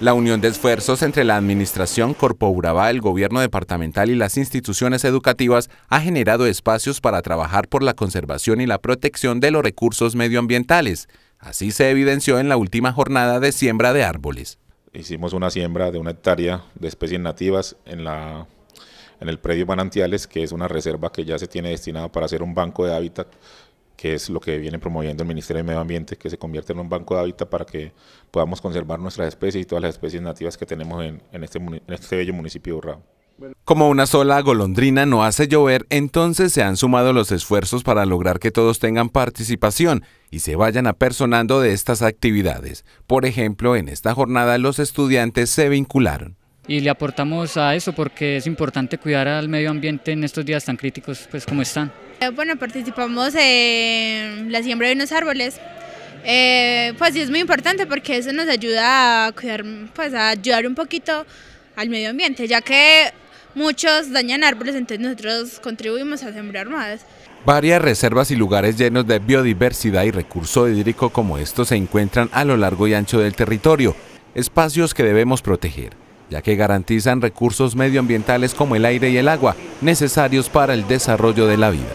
La unión de esfuerzos entre la Administración Corpo Urabá, el gobierno departamental y las instituciones educativas ha generado espacios para trabajar por la conservación y la protección de los recursos medioambientales. Así se evidenció en la última jornada de siembra de árboles. Hicimos una siembra de una hectárea de especies nativas en, la, en el predio Manantiales, que es una reserva que ya se tiene destinada para hacer un banco de hábitat que es lo que viene promoviendo el Ministerio de Medio Ambiente, que se convierte en un banco de hábitat para que podamos conservar nuestras especies y todas las especies nativas que tenemos en, este, en este bello municipio de Urrao. Como una sola golondrina no hace llover, entonces se han sumado los esfuerzos para lograr que todos tengan participación y se vayan apersonando de estas actividades. Por ejemplo, en esta jornada los estudiantes se vincularon. Y le aportamos a eso porque es importante cuidar al medio ambiente en estos días tan críticos pues como están. Eh, bueno, participamos en la siembra de unos árboles. Eh, pues sí es muy importante porque eso nos ayuda a cuidar, pues a ayudar un poquito al medio ambiente, ya que muchos dañan árboles, entonces nosotros contribuimos a sembrar más. Varias reservas y lugares llenos de biodiversidad y recurso hídrico como estos se encuentran a lo largo y ancho del territorio, espacios que debemos proteger, ya que garantizan recursos medioambientales como el aire y el agua, necesarios para el desarrollo de la vida.